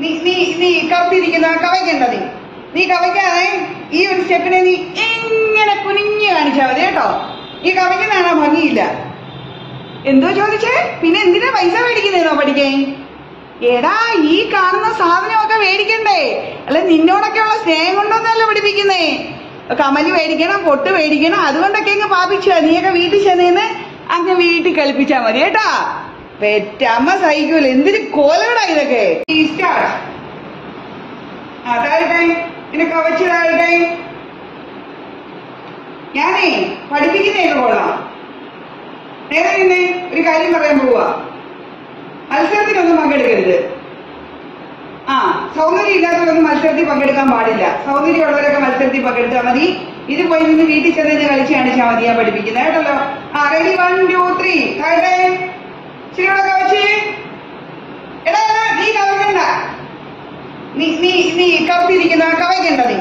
നീ നീ നീ കറുത്തിരിക്കുന്ന കവയ്ക്കണ്ട നീ? നീ കവയ്ക്കാതെ ഈ ഒരു സ്റ്റെപ്പിനെ നീ ഇങ്ങനെ കുനിഞ്ഞു കാണിച്ചാൽ മതി കേട്ടോ. ഈ കവയ്ക്കുന്നതാണോ ഭംഗിയില്ല? എന്തോ ചോദിച്ചേ? പിന്നെ എന്തിനാ പൈസ മേടിക്കുന്നേന്നോ പഠിക്കേ? എടാ ഈ കാണുന്ന സാധനമൊക്കെ മേടിക്കണ്ടേ? അല്ല നിന്നോടൊക്കെയുള്ള സ്നേഹം കൊണ്ടൊന്നല്ല പഠിപ്പിക്കുന്നേ. കമൽ മേടിക്കണം പൊട്ട് മേടിക്കണം അതുകൊണ്ടൊക്കെ അങ്ങ് പാപിച്ചു നീയൊക്കെ വീട്ടിൽ ചെന്നേന്ന് അങ്ങ് വീട്ടിൽ കളിപ്പിച്ചാ മതി കേട്ടാ. പെറ്റമ്മ സഹിക്കൂല. എന്തിന് കോലടാ ഇതൊക്കെ. ഈ സ്റ്റാർട്ട് ആ താഴട്ടെ എന്നെ കവച്ച് താഴട്ടെ ഞാനേ പഠിപ്പിക്കുന്നതിന് കൊള്ളാം. നേരെ നിന്നെ ഒരു കാര്യം പറയാൻ പോവാ മത്സരത്തിനൊന്നും പങ്കെടുക്കരുത്. ആ സൗന്ദര്യം ഇല്ലാത്തവരൊന്നും മത്സരത്തിൽ പങ്കെടുക്കാൻ പാടില്ല. സൗന്ദര്യമുള്ളവരൊക്കെ മത്സരത്തിൽ പങ്കെടുത്താൽ മതി. ഇത് പോയി നിന്ന് വീട്ടിൽ ചെന്ന് കളിച്ച് കാണിച്ചാൽ മതി ഞാൻ പഠിപ്പിക്കുന്നത്. കേട്ടല്ലോ? ആ റെഡി വൺ ടു ത്രീ താഴെ എടാ എടാ, നീ